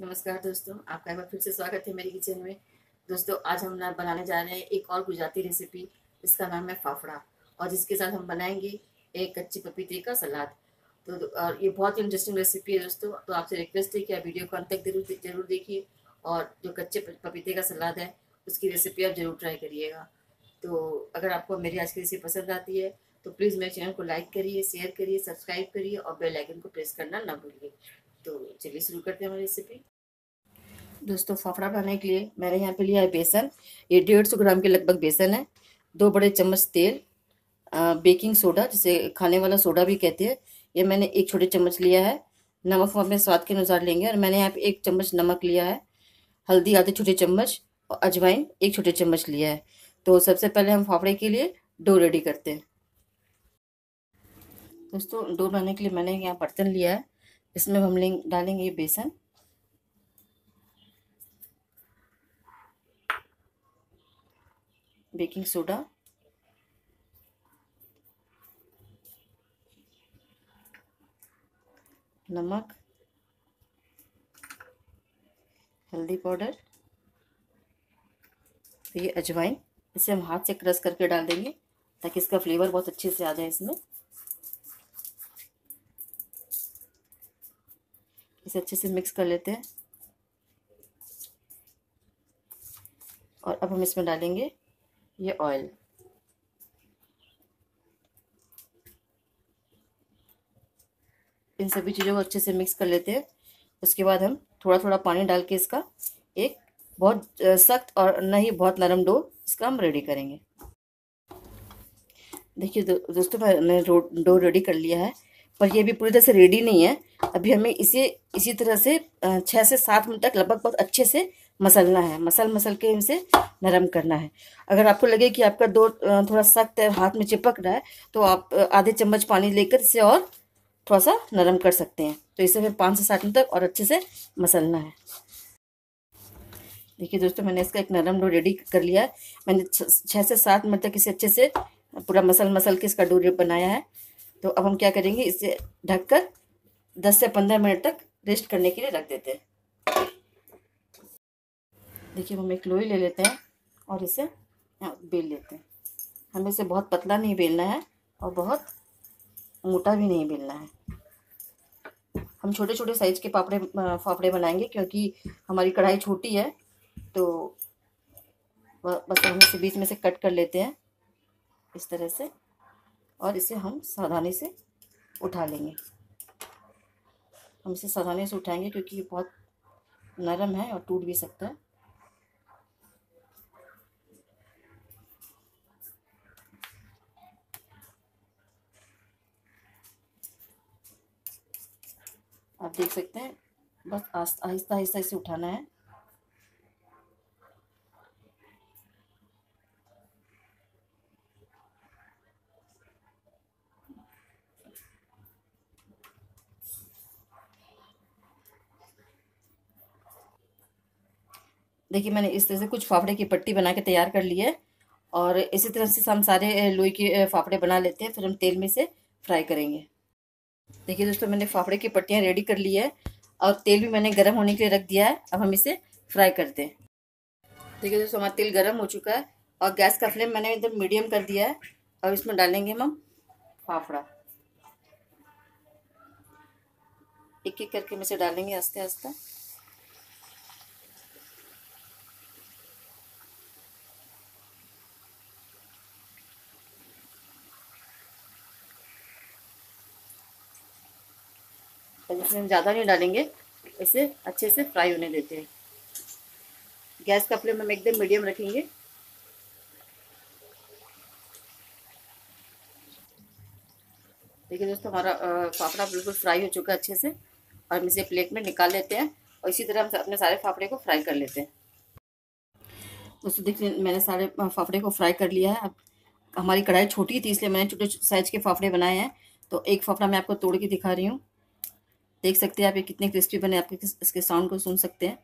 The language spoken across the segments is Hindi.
नमस्कार दोस्तों, आपका एक बार फिर से स्वागत है मेरी किचन में। दोस्तों, आज हम बनाने जा रहे हैं एक और गुजराती रेसिपी इसका नाम है फाफड़ा। और जिसके साथ हम बनाएँगे एक कच्ची पपीते का सलाद। तो और ये बहुत इंटरेस्टिंग रेसिपी है दोस्तों तो आपसे रिक्वेस्ट है कि आप वीडियो को अंत तक ज़रूर ज़रूर देखिए। और जो कच्चे पपीते का सलाद है, उसकी रेसिपी आप ज़रूर ट्राई करिएगा। तो अगर आपको मेरी आज की रेसिपी पसंद आती है तो प्लीज़ मेरे चैनल को लाइक करिए शेयर करिए सब्सक्राइब करिए और बेल आइकन को प्रेस करना ना भूलिए। तो चलिए शुरू करते हैं हमारी रेसिपी दोस्तों, फाफड़ा बनाने के लिए मैंने यहाँ पे लिया है बेसन। ये डेढ़ सौ ग्राम के लगभग बेसन है। दो बड़े चम्मच तेल बेकिंग सोडा, जिसे खाने वाला सोडा भी कहते हैं। ये मैंने एक छोटे चम्मच लिया है। नमक हम अपने स्वाद के अनुसार लेंगे और मैंने यहाँ पे एक चम्मच नमक लिया है। हल्दी आधे छोटे चम्मच और अजवाइन एक छोटे चम्मच लिया है। तो सबसे पहले हम फाफड़े के लिए डो रेडी करते हैं। दोस्तों, डो बनाने के लिए मैंने यहाँ बर्तन लिया है। इसमें हम लेंगे, डालेंगे बेसन। Baking soda. नमक। हल्दी पाउडर। तो ये अजवाइन। इसे हम हाथ से क्रश करके डाल देंगे ताकि इसका फ्लेवर बहुत अच्छे से आ जाए इसमें। इसे अच्छे से मिक्स कर लेते हैं। और अब हम इसमें डालेंगे ये ऑयल इन सभी चीज़ों को अच्छे से मिक्स कर लेते हैं। उसके बाद हम थोड़ा थोड़ा पानी डाल के इसका एक बहुत सख्त और न ही बहुत नरम डो इसका हम रेडी करेंगे। देखिए दो, दोस्तों मैंने डो रेडी कर लिया है। पर ये भी पूरी तरह से रेडी नहीं है। अभी हमें इसे, इसी तरह से छः से सात मिनट तक लगभग बहुत अच्छे से मसलना है। मसल मसल के इसे नरम करना है। अगर आपको लगे कि आपका दो थोड़ा सख्त है, हाथ में चिपक रहा है तो आप आधे चम्मच पानी लेकर इसे और थोड़ा सा नरम कर सकते हैं। तो इसे फिर पाँच से सात मिनट तक और अच्छे से मसलना है। देखिए दोस्तों, मैंने इसका एक नरम डो रेडी कर लिया है। मैंने छः से सात मिनट तक इसे अच्छे से पूरा मसल मसल के इसका डो बनाया है। तो अब हम क्या करेंगे, इसे ढककर दस से पंद्रह मिनट तक रेस्ट करने के लिए रख देते हैं। देखिए, हम एक लोई ले लेते हैं और इसे बेल लेते हैं। हमें इसे बहुत पतला नहीं बेलना है और बहुत मोटा भी नहीं बेलना है। हम छोटे छोटे साइज़ के पापड़े फाफड़े बनाएँगे क्योंकि हमारी कढ़ाई छोटी है तो बस हम इसे बीच में से कट कर लेते हैं। इस तरह से। और इसे हम सावधानी से उठा लेंगे। हम इसे सावधानी से उठाएँगे क्योंकि ये बहुत नरम है और टूट भी सकता है। आप देख सकते हैं, बस आहिस्ता आहिस्ता इसे उठाना है। देखिए, मैंने इस तरह से कुछ फाफड़े की पट्टी बना के तैयार कर ली है और इसी तरह से हम सारे लोई के फाफड़े बना लेते हैं, फिर हम तेल में से फ्राई करेंगे। देखिए दोस्तों, मैंने फाफड़े की पट्टियाँ रेडी कर ली है और तेल भी मैंने गर्म होने के लिए रख दिया है, अब हम इसे फ्राई करते हैं। देखिए दोस्तों, हमारा तेल गर्म हो चुका है और गैस का फ्लेम मैंने एकदम मीडियम कर दिया है और इसमें डालेंगे हम फाफड़ा। एक एक करके में से डालेंगे आस्ते आस्ते इसमें हम ज़्यादा नहीं डालेंगे, इसे अच्छे से फ्राई होने देते हैं। गैस का फ्लेम हम एकदम मीडियम रखेंगे। देखिए दोस्तों, हमारा फाफड़ा बिल्कुल फ्राई हो चुका है अच्छे से, और हम इसे प्लेट में निकाल लेते हैं, और इसी तरह हम अपने सारे फाफड़े को फ्राई कर लेते हैं। दोस्तों, देखिए, मैंने सारे फाफड़े को फ्राई कर लिया है। अब हमारी कढ़ाई छोटी थी, इसलिए मैंने छोटे साइज़ के फाफड़े बनाए हैं। तो एक फाफड़ा मैं आपको तोड़ के दिखा रही हूँ। देख सकते हैं आप ये कितने क्रिस्पी बने, आपके इसके साउंड को सुन सकते हैं।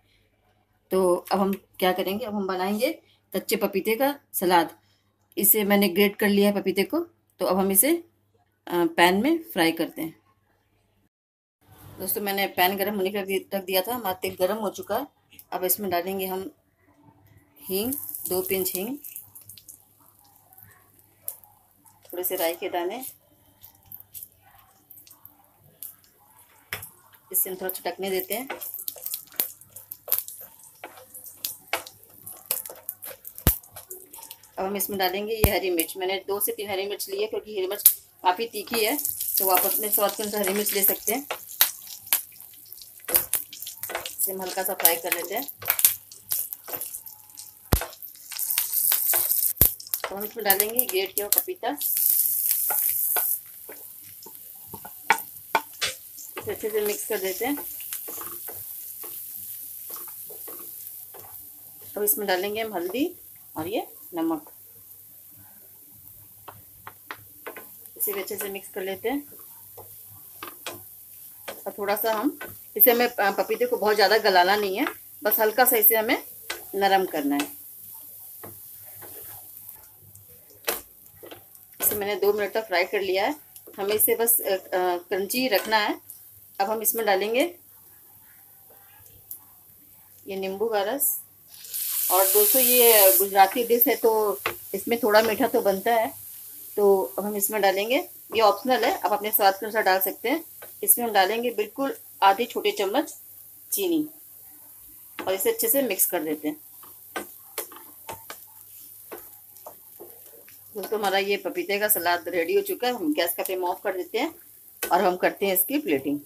तो अब हम क्या करेंगे? अब हम बनाएँगे कच्चे पपीते का सलाद। इसे मैंने ग्रेट कर लिया है पपीते को। तो अब हम इसे पैन में फ्राई करते हैं। दोस्तों, मैंने पैन गरम होने का रख दिया था। हमारा तेल गर्म हो चुका है। अब इसमें डालेंगे हम हींग, दो पिंच हींग। थोड़े से राई के दाने। इससे हम थोड़ा चटकने देते हैं। अब हम इसमें डालेंगे ये हरी मिर्च। मैंने दो से तीन हरी मिर्च ली है क्योंकि हरी मिर्च काफ़ी तीखी है तो आप अपने स्वाद के अनुसार हरी मिर्च ले सकते हैं। इसे हम हल्का सा फ्राई कर लेते हैं। तो हम इसमें डालेंगे ग्रेट किया पपीता। इसे अच्छे से मिक्स कर देते हैं। अब इसमें डालेंगे हम हल्दी और ये नमक। इसे भी अच्छे से मिक्स कर लेते हैं। और थोड़ा सा हम, इसे हमें पपीते को बहुत ज़्यादा गलाना नहीं है, बस हल्का सा इसे हमें नरम करना है। इसे मैंने दो मिनट तक फ्राई कर लिया है। हमें इसे बस क्रंची रखना है। अब हम इसमें डालेंगे ये नींबू का रस। और दोस्तों, ये गुजराती डिश है तो इसमें थोड़ा मीठा तो बनता है। तो अब हम इसमें डालेंगे। ये ऑप्शनल है, आप अपने स्वाद के अनुसार डाल सकते हैं। इसमें हम डालेंगे बिल्कुल आधी छोटे चम्मच चीनी। और इसे अच्छे से मिक्स कर देते हैं। दोस्तों, हमारा ये पपीते का सलाद रेडी हो चुका है। हम गैस का फ्लेम ऑफ़ कर देते हैं और हम करते हैं इसकी प्लेटिंग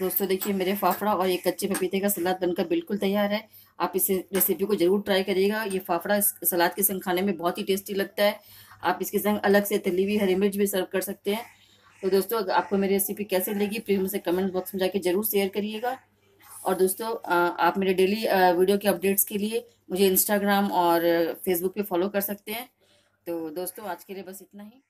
दोस्तों देखिए, मेरे फाफड़ा और ये कच्चे पपीते का सलाद बनकर बिल्कुल तैयार है। आप इस रेसिपी को ज़रूर ट्राई करिएगा। ये फाफड़ा सलाद के संग खाने में बहुत ही टेस्टी लगता है। आप इसके संग अलग से तली हुई हरी मिर्च भी सर्व कर सकते हैं। तो दोस्तों आपको मेरी रेसिपी कैसे लगी प्लीज़ मुझे कमेंट बॉक्स में जाके ज़रूर शेयर करिएगा। और दोस्तों आप मेरे डेली वीडियो के अपडेट्स के लिए मुझे इंस्टाग्राम और फेसबुक पे फॉलो कर सकते हैं। तो दोस्तों, आज के लिए बस इतना ही।